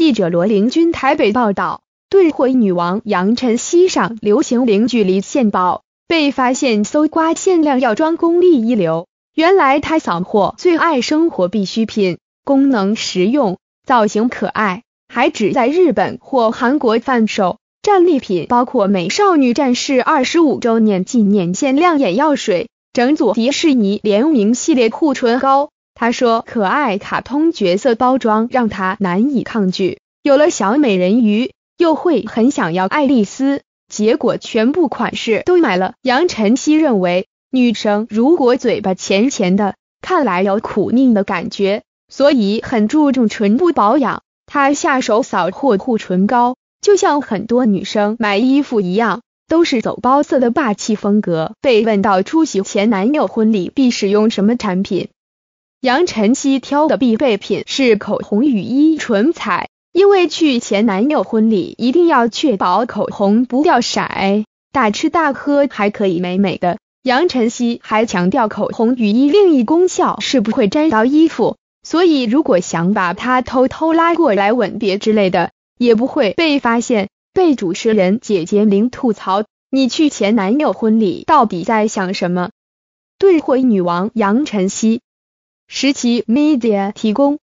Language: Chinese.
记者罗玲君台北报道，对会女王杨晨曦上流行零距离线报，被发现搜刮限量药妆功力一流。原来她扫货最爱生活必需品，功能实用，造型可爱，还只在日本或韩国贩售。战利品包括美少女战士二十五周年纪念限量眼药水，整组迪士尼联名系列护唇膏。他说，可爱卡通角色包装让他难以抗拒，有了小美人鱼，又会很想要爱丽丝，结果全部款式都买了。杨晨曦认为，女生如果嘴巴甜甜的，看来有苦命的感觉，所以很注重唇部保养。她下手扫货护唇膏。就像很多女生买衣服一样，都是走包色的霸气风格。被问到出席前男友婚礼必使用什么产品，杨晨曦挑的必备品是口红、雨衣、唇彩，因为去前男友婚礼一定要确保口红不掉色，大吃大喝还可以美美的。杨晨曦还强调，口红、雨衣另一功效是不会沾到衣服，所以如果想把它偷偷拉过来吻别之类的。也不会被发现。被主持人姐姐玲吐槽：“你去前男友婚礼到底在想什么？”对会女王杨晨曦，十七 Media 提供。